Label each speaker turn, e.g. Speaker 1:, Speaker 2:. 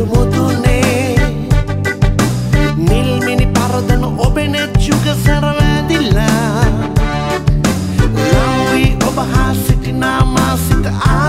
Speaker 1: සුළු මුදුනේ. නිල්මිනි පරදන ඔබෙනෙත් යුග සැරවැදිලා. ලංවී ඔබ හා සිටිනා මා සිත ආ